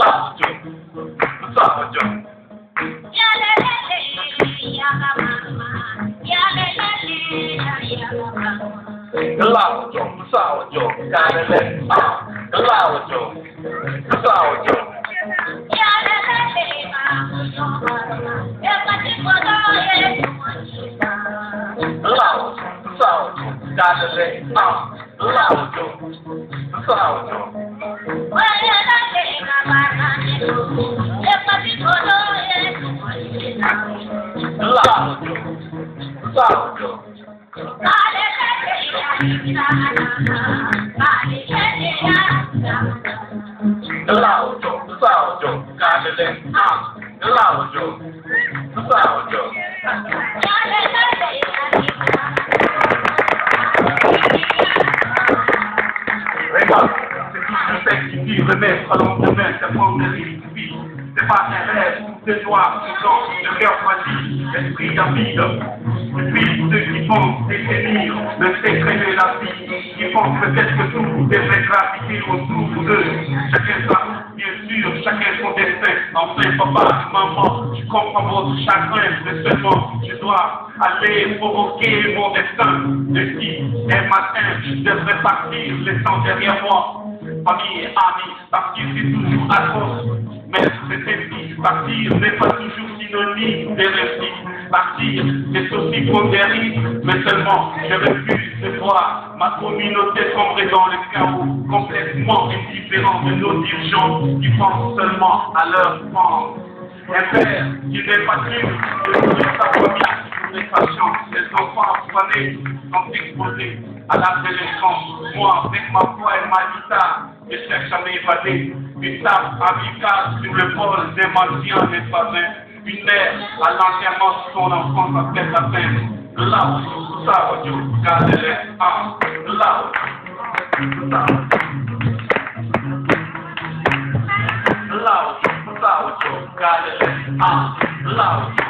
Stop, stop, stop. Lao chồng, sao chồng, ca lên lên, lao chồng, sao chồng. Lao chồng, sao chồng, ca lên lên, lao chồng, sao chồng. 老总，老总，干得真好，老总。À l'endemain, c'est des risques, oui. C'est pas un rêve, c'est noir, c'est blanc, le cœur fragile, l'esprit avide. Depuis ceux qui pensent détenir secret de la vie, qui pensent peut-être que tout devrait graviter autour d'eux. Chacun sa route, bien sûr, chacun son destin. Enfin, papa, maman, je comprends votre chagrin, mais seulement je dois aller provoquer mon destin. De qui, un matin, je devrais partir, laissant derrière moi famille, amis, partir c'est toujours atroce. Mais c'est ainsi, partir n'est pas toujours synonyme de réussite. Partir, c'est aussi risques, mais seulement je refuse de voir ma communauté sombrer dans le chaos, complètement indifférent de nos dirigeants qui pensent seulement à leur prendre. Un père qui n'est pas sûr de sa famille enfants soignés sont exposés à l'adolescence. Moi, avec ma foi et ma guitare, je cherche à m'évader. Une table amicale sur le bol des martiens des favins. Une mère à l'enterrement de son enfance après sa peine. Là ça, Dieu, là où ça. Là ça, Dieu, gardez-les. Ah, là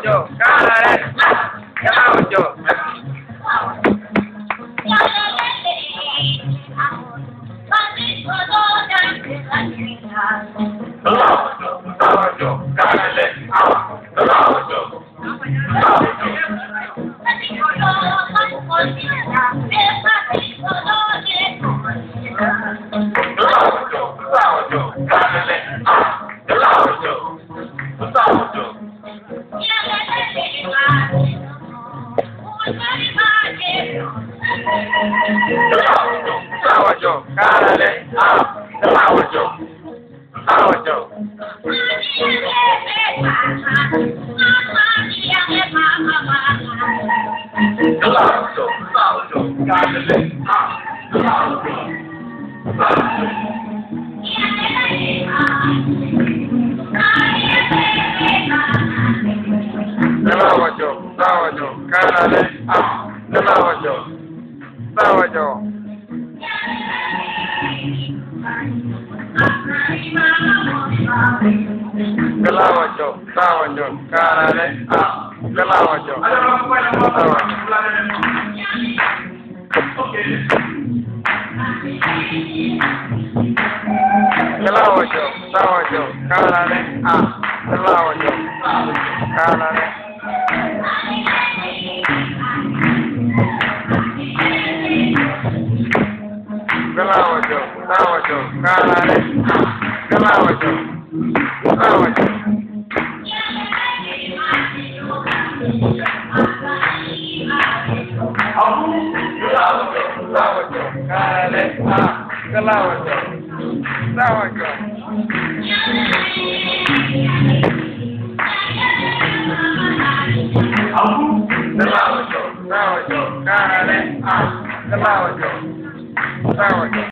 ocho, cada vez más, cada ocho. Amor, Àwùjọ kárẹ̀ àwùjọ àwùjọ. Àwùjọ àwùjọ kárẹ̀ àwùjọ. Kalawajo, kalawajo, karale, ah, kalawajo. Kalawajo, kalawajo, karale, ah, kalawajo, karale. kawajo kare kawajo kawajo kawajo kare kawajo kawajo Kawajo, kawajo, kare, ah, kawajo, kawajo.